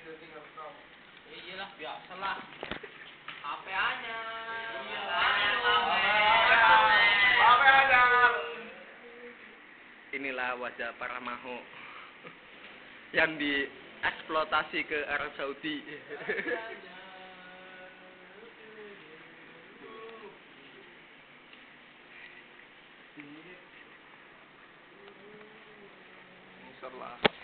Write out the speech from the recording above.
Ya iyalah biasa lah HP anyar HP aja. Inilah wajah para maho yang dieksploitasi ke Arab Saudi. Insyaallah